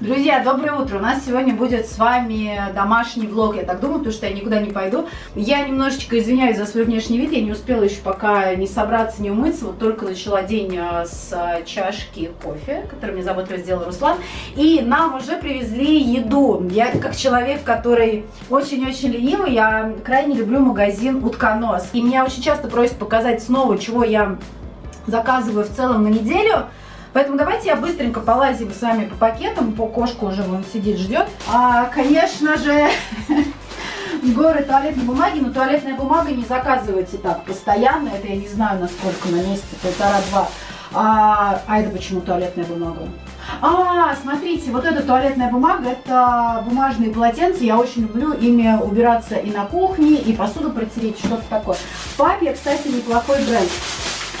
Друзья, доброе утро! У нас сегодня будет с вами домашний влог, я так думаю, потому что я никуда не пойду. Я немножечко извиняюсь за свой внешний вид, я не успела еще пока не собраться, не умыться, вот только начала день а, с а, чашки кофе, который мне заботливо сделал Руслан, и нам уже привезли еду. Я как человек, который очень-очень ленивый, я крайне люблю магазин Утконос, и меня очень часто просят показать снова, чего я заказываю в целом на неделю, Поэтому давайте я быстренько полазим с вами по пакетам. По кошку уже вон сидит, ждет. А, конечно же, горы туалетной бумаги, но туалетная бумага не заказывается так постоянно. Это я не знаю, насколько, на месяц, полтора-два. А, а это почему туалетная бумага? А, смотрите, вот эта туалетная бумага, это бумажные полотенца. Я очень люблю ими убираться и на кухне, и посуду протереть, что-то такое. Папе, кстати, неплохой бренд.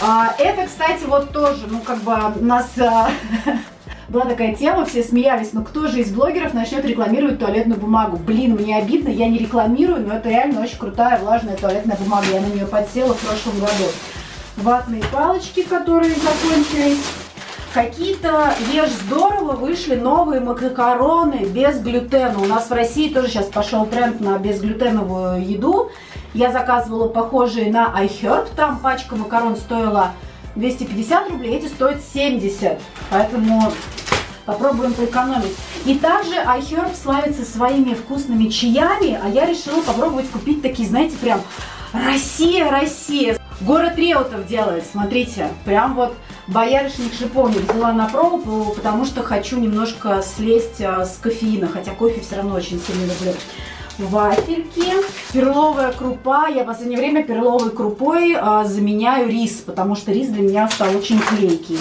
А, это, кстати, вот тоже, ну, как бы у нас а, была такая тема, все смеялись, но кто же из блогеров начнет рекламировать туалетную бумагу? Блин, мне обидно, я не рекламирую, но это реально очень крутая влажная туалетная бумага. Я на нее подсела в прошлом году. Ватные палочки, которые закончились. Какие-то, ешь здорово, вышли новые макароны без глютена. У нас в России тоже сейчас пошел тренд на безглютеновую еду. Я заказывала похожие на iHerb. Там пачка макарон стоила 250 рублей, эти стоят 70. Поэтому попробуем поэкономить. И также iHerb славится своими вкусными чаями, а я решила попробовать купить такие, знаете, прям Россия, Россия. Город Реутов делает, смотрите, прям вот боярышник шиповник взяла на пробу, потому что хочу немножко слезть а, с кофеина, хотя кофе все равно очень сильно люблю вафельки, перловая крупа. Я в последнее время перловой крупой а, заменяю рис, потому что рис для меня стал очень клейкий.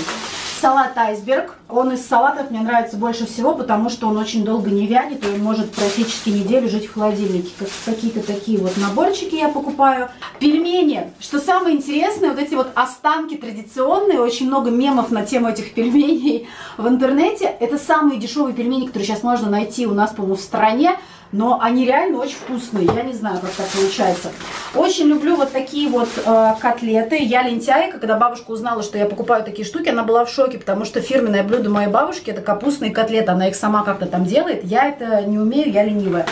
Салат айсберг. Он из салатов мне нравится больше всего, потому что он очень долго не вянет, и он может практически неделю жить в холодильнике. Как, Какие-то такие вот наборчики я покупаю. Пельмени. Что самое интересное, вот эти вот останки традиционные, очень много мемов на тему этих пельменей в интернете. Это самые дешевые пельмени, которые сейчас можно найти у нас, по-моему, в стране но они реально очень вкусные. Я не знаю, как так получается. Очень люблю вот такие вот э, котлеты. Я лентяйка, когда бабушка узнала, что я покупаю такие штуки, она была в шоке, потому что фирменное блюдо моей бабушки это капустные котлеты. Она их сама как-то там делает. Я это не умею, я ленивая.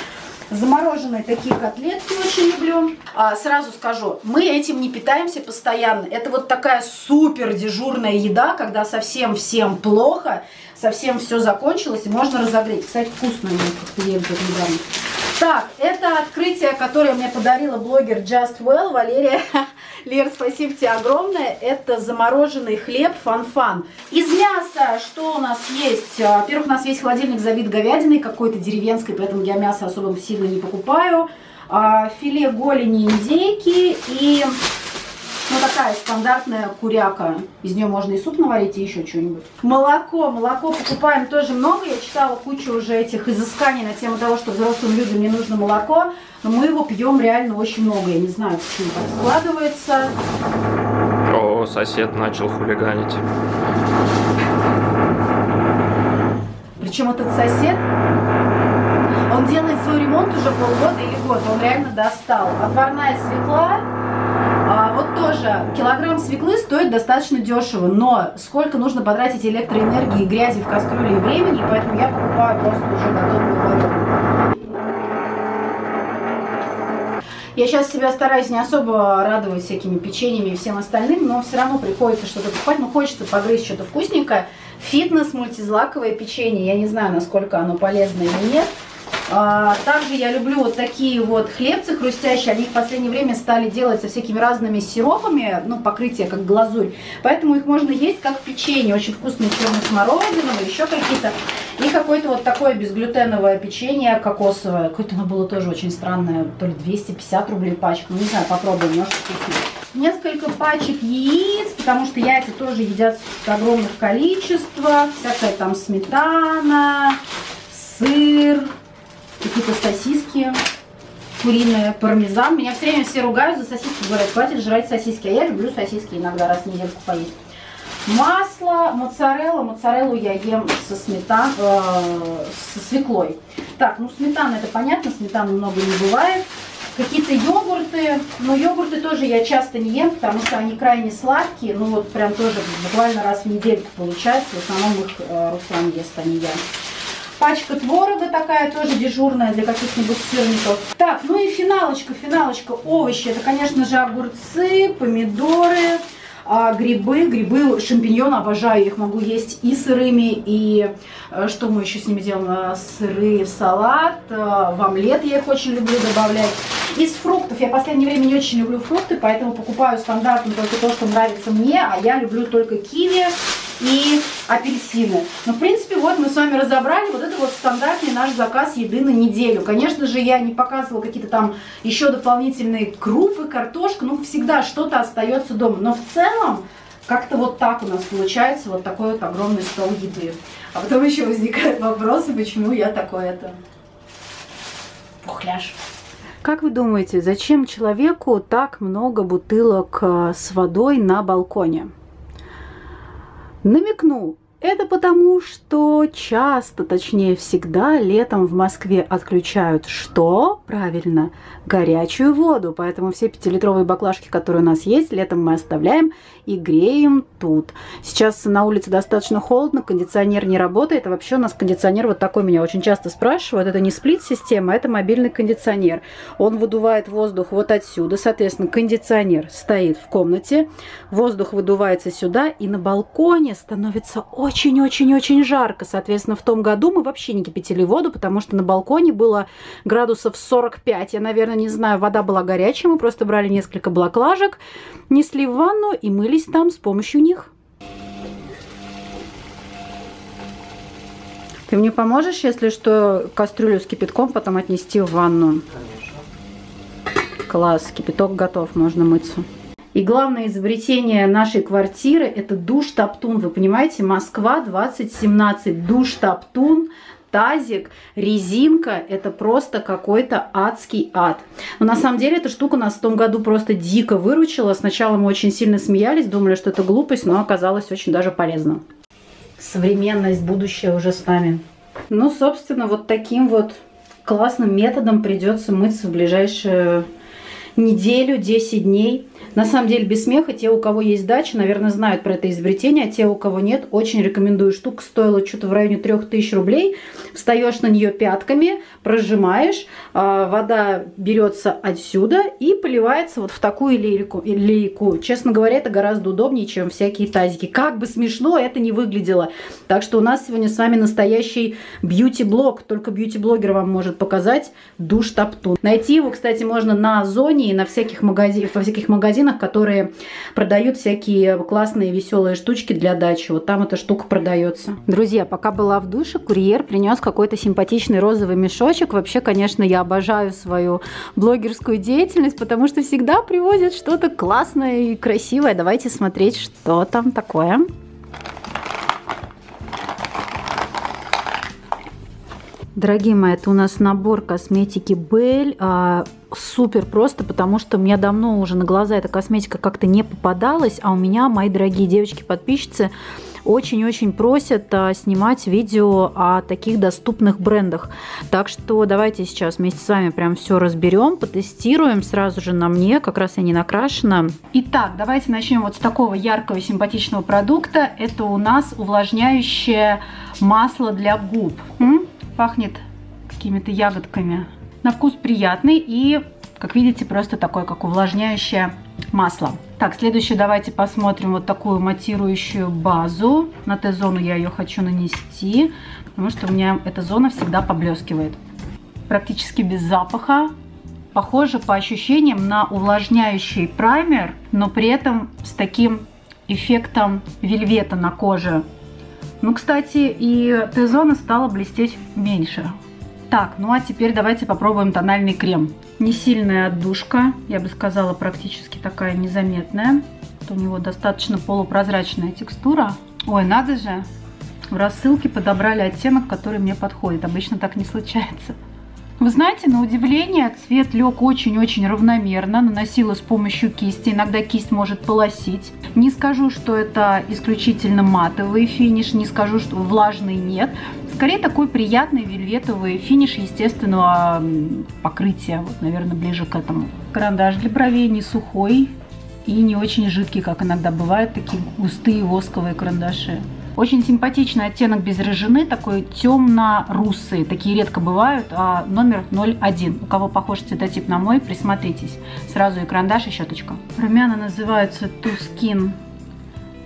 Замороженные такие котлетки очень люблю. А, сразу скажу, мы этим не питаемся постоянно. Это вот такая супер дежурная еда, когда совсем всем плохо, совсем все закончилось и можно разогреть. Кстати, вкусно они как-то ели тут недавно. Так, это открытие, которое мне подарила блогер Just Well, Валерия. Лер, спасибо тебе огромное. Это замороженный хлеб фан-фан. Из мяса что у нас есть? А, во-первых, у нас весь холодильник забит говядиной какой-то деревенской, поэтому я мясо особо сильно не покупаю. А, филе голени индейки и ну, такая стандартная куряка. Из нее можно и суп наварить, и еще что-нибудь. Молоко. Молоко покупаем тоже много. Я читала кучу уже этих изысканий на тему того, что взрослым людям не нужно молоко. Но мы его пьем реально очень много. Я не знаю, почему так складывается. О, сосед начал хулиганить. Причем этот сосед, он делает свой ремонт уже полгода или год. Он реально достал. Отварная свекла вот тоже килограмм свеклы стоит достаточно дешево, но сколько нужно потратить электроэнергии, грязи в кастрюле и времени, поэтому я покупаю просто уже готовую вареную. Я сейчас себя стараюсь не особо радовать всякими печеньями и всем остальным, но все равно приходится что-то покупать, но хочется погрызть что-то вкусненькое. Фитнес мультизлаковое печенье, я не знаю, насколько оно полезно или нет. А, также я люблю вот такие вот хлебцы хрустящие. Они в последнее время стали делать со всякими разными сиропами, ну, покрытие как глазурь. Поэтому их можно есть как печенье. Очень вкусные черно-смородиновые, еще какие-то. И какое-то вот такое безглютеновое печенье кокосовое. Какое-то оно было тоже очень странное. То ли 250 рублей пачка. Ну, не знаю, попробуем, может вкусно. Несколько пачек яиц, потому что яйца тоже едят в огромных количествах. Всякая там сметана, сыр, какие-то сосиски куриные, пармезан. Меня все время все ругают за сосиски, говорят, хватит жрать сосиски. А я люблю сосиски иногда раз в недельку поесть. Масло, моцарелла. Моцареллу я ем со сметан, э, со свеклой. Так, ну сметана это понятно, сметаны много не бывает. Какие-то йогурты, но йогурты тоже я часто не ем, потому что они крайне сладкие. Ну вот прям тоже буквально раз в недельку получается. В основном их э, Руслан ест, а не я. Пачка творога такая, тоже дежурная для каких-нибудь сырников. Так, ну и финалочка, финалочка. Овощи. Это, конечно же, огурцы, помидоры, а, грибы, грибы, шампиньоны, обожаю их, могу есть и сырыми, и э, что мы еще с ними делаем, э, сыры в салат, э, в омлет я их очень люблю добавлять. Из фруктов, я в последнее время не очень люблю фрукты, поэтому покупаю стандартно только то, что нравится мне, а я люблю только киви, и апельсины. Ну, в принципе, вот мы с вами разобрали вот это вот стандартный наш заказ еды на неделю. Конечно же, я не показывала какие-то там еще дополнительные крупы, картошка, ну, всегда что-то остается дома. Но в целом, как-то вот так у нас получается вот такой вот огромный стол еды. А потом еще возникают вопросы, почему я такой это пухляш. Как вы думаете, зачем человеку так много бутылок э, с водой на балконе? Намекнул, это потому, что часто, точнее всегда, летом в Москве отключают что? Правильно, горячую воду. Поэтому все пятилитровые баклажки, которые у нас есть, летом мы оставляем и греем тут. Сейчас на улице достаточно холодно, кондиционер не работает. А вообще у нас кондиционер вот такой, меня очень часто спрашивают. Это не сплит-система, это мобильный кондиционер. Он выдувает воздух вот отсюда. Соответственно, кондиционер стоит в комнате, воздух выдувается сюда, и на балконе становится очень очень-очень-очень жарко. Соответственно, в том году мы вообще не кипятили воду, потому что на балконе было градусов 45. Я, наверное, не знаю, вода была горячая. Мы просто брали несколько блоклажек, несли в ванну и мылись там с помощью них. Ты мне поможешь, если что, кастрюлю с кипятком потом отнести в ванну? Конечно. Класс, кипяток готов, можно мыться. И главное изобретение нашей квартиры это душ Топтун. Вы понимаете, Москва 2017, душ Топтун тазик, резинка, это просто какой-то адский ад. Но на самом деле эта штука нас в том году просто дико выручила. Сначала мы очень сильно смеялись, думали, что это глупость, но оказалось очень даже полезно. Современность, будущее уже с нами. Ну, собственно, вот таким вот классным методом придется мыться в ближайшую неделю, 10 дней. На самом деле, без смеха, те, у кого есть дача, наверное, знают про это изобретение, а те, у кого нет, очень рекомендую. Штука стоила что-то в районе 3000 рублей. Встаешь на нее пятками, прожимаешь, а, вода берется отсюда и поливается вот в такую лейку. лейку. Честно говоря, это гораздо удобнее, чем всякие тазики. Как бы смешно это не выглядело. Так что у нас сегодня с вами настоящий бьюти-блог. Только бьюти-блогер вам может показать душ Топтун. Найти его, кстати, можно на Озоне и на всяких магазинах, во всяких магазинах которые продают всякие классные веселые штучки для дачи. Вот там эта штука продается. Друзья, пока была в душе, курьер принес какой-то симпатичный розовый мешочек. Вообще, конечно, я обожаю свою блогерскую деятельность, потому что всегда привозят что-то классное и красивое. Давайте смотреть, что там такое. Дорогие мои, это у нас набор косметики Бель. Супер просто, потому что мне давно уже на глаза эта косметика как-то не попадалась, а у меня, мои дорогие девочки-подписчицы, очень-очень просят а, снимать видео о таких доступных брендах. Так что давайте сейчас вместе с вами прям все разберем, потестируем сразу же на мне, как раз я не накрашена. Итак, давайте начнем вот с такого яркого симпатичного продукта. Это у нас увлажняющее масло для губ. М? Пахнет какими-то ягодками. На вкус приятный и, как видите, просто такое, как увлажняющее масло. Так, следующее давайте посмотрим вот такую матирующую базу. На Т-зону я ее хочу нанести, потому что у меня эта зона всегда поблескивает. Практически без запаха. Похоже по ощущениям на увлажняющий праймер, но при этом с таким эффектом вельвета на коже. Ну, кстати, и Т-зона стала блестеть меньше. Так, ну а теперь давайте попробуем тональный крем. Не сильная отдушка, я бы сказала, практически такая незаметная. У него достаточно полупрозрачная текстура. Ой, надо же, в рассылке подобрали оттенок, который мне подходит. Обычно так не случается. Вы знаете, на удивление цвет лег очень-очень равномерно, наносила с помощью кисти, иногда кисть может полосить. Не скажу, что это исключительно матовый финиш, не скажу, что влажный нет. Скорее такой приятный вельветовый финиш естественного покрытия, вот, наверное, ближе к этому. Карандаш для бровей не сухой и не очень жидкий, как иногда бывают такие густые восковые карандаши. Очень симпатичный оттенок без рыжины, такой темно-русый. Такие редко бывают. А номер 01. У кого похож цветотип на мой, присмотритесь. Сразу и карандаш, и щеточка. Румяна называются Two Skin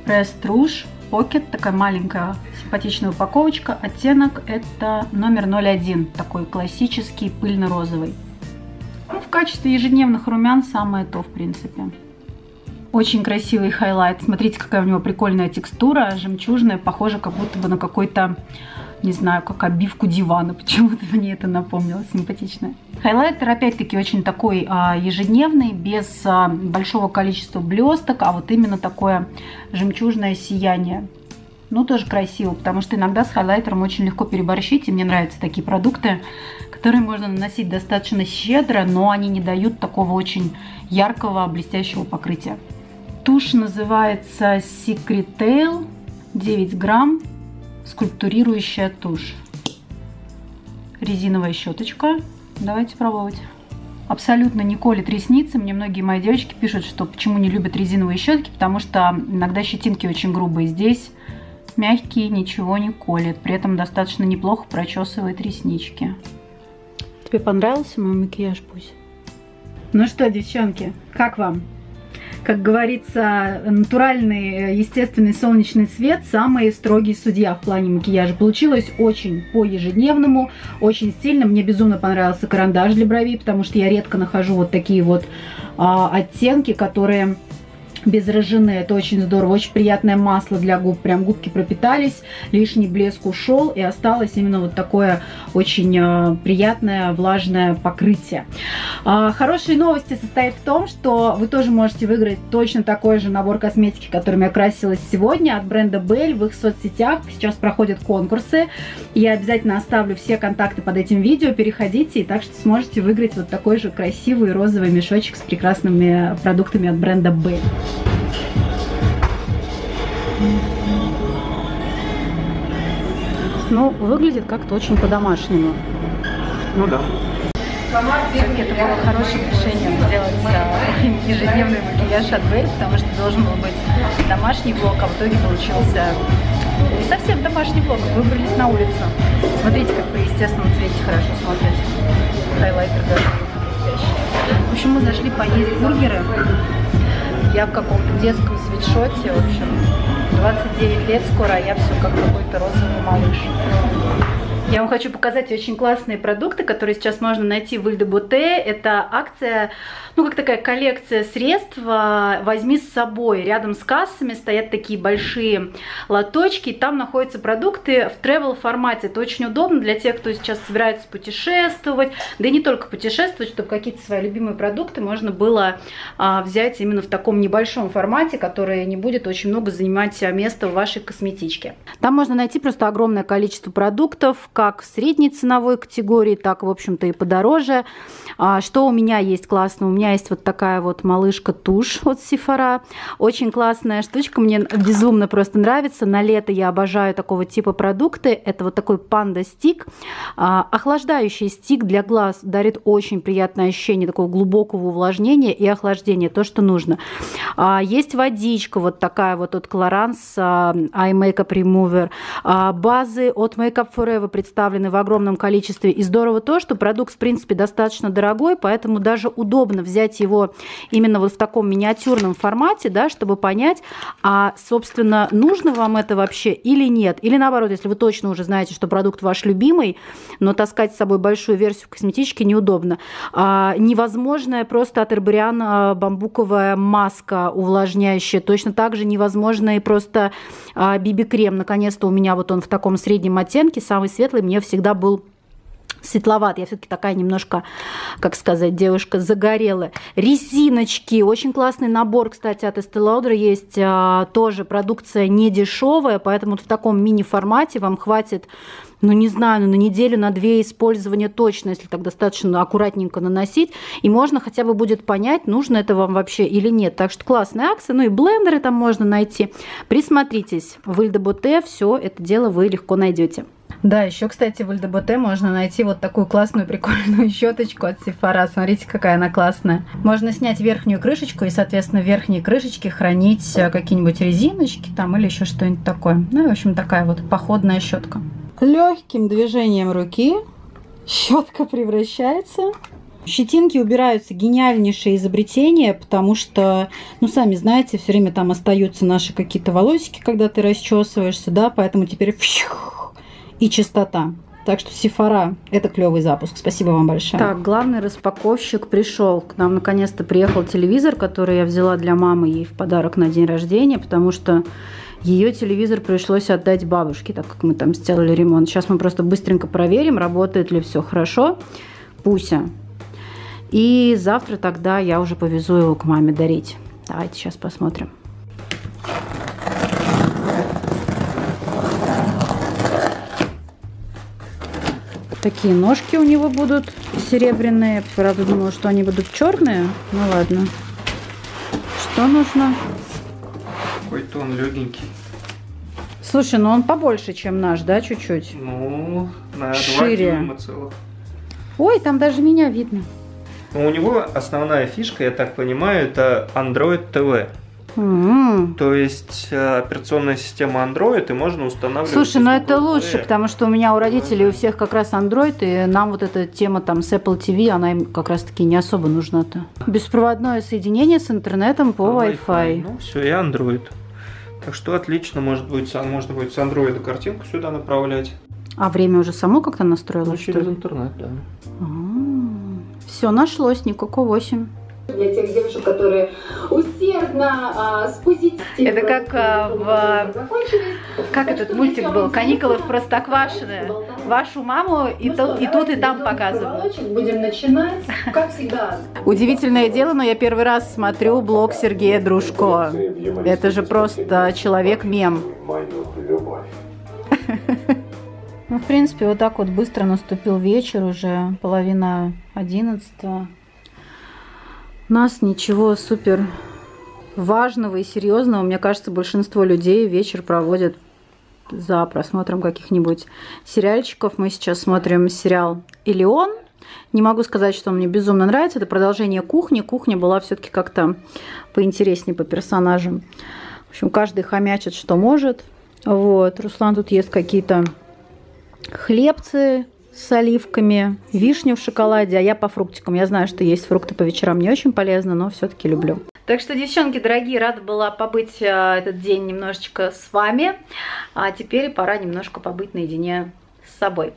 Pressed Rouge Pocket. Такая маленькая симпатичная упаковочка. Оттенок это номер 01. Такой классический пыльно-розовый. Ну, в качестве ежедневных румян самое то, в принципе. Очень красивый хайлайт. Смотрите, какая у него прикольная текстура, жемчужная, похоже как будто бы на какой-то, не знаю, как обивку дивана. Почему-то мне это напомнило, симпатично. Хайлайтер опять-таки очень такой а, ежедневный, без а, большого количества блесток, а вот именно такое жемчужное сияние. Ну, тоже красиво, потому что иногда с хайлайтером очень легко переборщить, и мне нравятся такие продукты, которые можно наносить достаточно щедро, но они не дают такого очень яркого блестящего покрытия. Тушь называется Secret Tail, 9 грамм, скульптурирующая тушь. Резиновая щеточка. Давайте пробовать. Абсолютно не колет ресницы. Мне многие мои девочки пишут, что почему не любят резиновые щетки, потому что иногда щетинки очень грубые. Здесь мягкие, ничего не колет. При этом достаточно неплохо прочесывает реснички. Тебе понравился мой макияж, Пусть? Ну что, девчонки, как вам? Как говорится, натуральный, естественный солнечный свет самый строгий судья в плане макияжа. Получилось очень по ежедневному, очень стильно. Мне безумно понравился карандаш для бровей, потому что я редко нахожу вот такие вот а, оттенки, которые без рожжины. Это очень здорово. Очень приятное масло для губ. Прям губки пропитались, лишний блеск ушел и осталось именно вот такое очень э, приятное влажное покрытие. Э, хорошие новости состоят в том, что вы тоже можете выиграть точно такой же набор косметики, которым я красилась сегодня от бренда Belle в их соцсетях. Сейчас проходят конкурсы. Я обязательно оставлю все контакты под этим видео. Переходите, и так что сможете выиграть вот такой же красивый розовый мешочек с прекрасными продуктами от бренда Belle. Ну, выглядит как-то очень по-домашнему. Ну да. Это было хорошим решением сделать э, ежедневный макияж от Бель, потому что должен был быть домашний влог, а в итоге получился не совсем домашний влог. Выбрались на улицу. Смотрите, как при естественном цвете хорошо смотрится. Хайлайтер даже блестящий. В общем, мы зашли поесть бургеры. Я в каком-то детском свитшоте, в общем, 29 лет скоро, а я все как какой-то розовый малыш. Я вам хочу показать очень классные продукты, которые сейчас можно найти в Ильде Буте. Это акция ну, как такая коллекция средств, а, возьми с собой. Рядом с кассами стоят такие большие лоточки, там находятся продукты в travel формате. Это очень удобно для тех, кто сейчас собирается путешествовать, да и не только путешествовать, чтобы какие-то свои любимые продукты можно было а, взять именно в таком небольшом формате, который не будет очень много занимать места в вашей косметичке. Там можно найти просто огромное количество продуктов, как в средней ценовой категории, так, в общем-то, и подороже. А, что у меня есть классно? У меня есть вот такая вот малышка тушь от Сифара. Очень классная штучка, мне безумно просто нравится. На лето я обожаю такого типа продукты. Это вот такой панда стик. А, охлаждающий стик для глаз дарит очень приятное ощущение такого глубокого увлажнения и охлаждения, то, что нужно. А, есть водичка вот такая вот от Clarins Eye Makeup Remover. Базы от Makeup Forever представлены в огромном количестве. И здорово то, что продукт, в принципе, достаточно дорогой, поэтому даже удобно взять его именно вот в таком миниатюрном формате, да, чтобы понять, а, собственно, нужно вам это вообще или нет. Или наоборот, если вы точно уже знаете, что продукт ваш любимый, но таскать с собой большую версию косметички неудобно. А, невозможная просто от Herбариан а, бамбуковая маска увлажняющая. Точно так же невозможно и просто а, биби-крем. Наконец-то у меня вот он в таком среднем оттенке, самый светлый, мне всегда был светловат. Я все-таки такая немножко, как сказать, девушка загорелая. Резиночки. Очень классный набор, кстати, от Estee Lauder есть. А, тоже продукция не дешевая, поэтому вот в таком мини-формате вам хватит ну, не знаю, ну, на неделю, на две использования точно, если так достаточно аккуратненько наносить. И можно хотя бы будет понять, нужно это вам вообще или нет. Так что классная акция. Ну и блендеры там можно найти. Присмотритесь. В Ильде Боте все это дело вы легко найдете. Да, еще, кстати, в ЛДБТ можно найти вот такую классную прикольную щеточку от Сефара. Смотрите, какая она классная. Можно снять верхнюю крышечку и, соответственно, в верхней крышечке хранить э, какие-нибудь резиночки там или еще что-нибудь такое. Ну и, в общем, такая вот походная щетка. Легким движением руки щетка превращается Щетинки убираются гениальнейшее изобретение, потому что, ну, сами знаете, все время там остаются наши какие-то волосики, когда ты расчесываешься, да, поэтому теперь и чистота. Так что Сифара – это клевый запуск. Спасибо вам большое. Так, главный распаковщик пришел. К нам наконец-то приехал телевизор, который я взяла для мамы ей в подарок на день рождения, потому что ее телевизор пришлось отдать бабушке, так как мы там сделали ремонт. Сейчас мы просто быстренько проверим, работает ли все хорошо. Пуся. И завтра тогда я уже повезу его к маме дарить. Давайте сейчас посмотрим. Такие ножки у него будут серебряные. Правда, думала, что они будут черные. Ну ладно. Что нужно? Какой-то он легенький. Слушай, ну он побольше, чем наш, да, чуть-чуть? Ну, на Шире. целых. Ой, там даже меня видно. Но у него основная фишка, я так понимаю, это Android TV. Mm-hmm. То есть э, операционная система Android, и можно устанавливать. Слушай, ну это лучше, потому что у меня у родителей у всех как раз Android, и нам вот эта тема там с Apple TV, она им как раз таки не особо нужна-то. Беспроводное соединение с интернетом по, Wi-Fi. Wi-Fi. Ну все, и Android. Так что отлично, может быть, можно будет с Android картинку сюда направлять. А время уже само как-то настроилось? Ну, через интернет, да. А-а-а. Все нашлось, Никоко 8 для тех девушек, которые усердно а, с позитивом. Это как а, в как этот мультик был "Каникулы в Простоквашино". Вашу маму и, ну, то, и тут и там показывают. Будем начинать, как всегда. Удивительное дело, но я первый раз смотрю блог Сергея Дружко. Это же просто человек-мем. Ну, в принципе, вот так вот быстро наступил вечер, уже половина одиннадцатого. Нас ничего супер важного и серьезного, мне кажется, большинство людей вечер проводят за просмотром каких-нибудь сериальчиков. Мы сейчас смотрим сериал «Элеон». Не могу сказать, что он мне безумно нравится. Это продолжение кухни. Кухня была все-таки как-то поинтереснее по персонажам. В общем, каждый хомячит, что может. Вот. Руслан тут ест какие-то хлебцы с оливками, вишню в шоколаде, а я по фруктикам. Я знаю, что есть фрукты по вечерам не очень полезно, но все-таки люблю. Так что, девчонки, дорогие, рада была побыть а, этот день немножечко с вами. А теперь пора немножко побыть наедине с собой.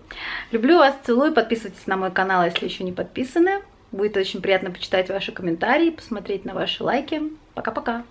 Люблю вас, целую. Подписывайтесь на мой канал, если еще не подписаны. Будет очень приятно почитать ваши комментарии, посмотреть на ваши лайки. Пока-пока.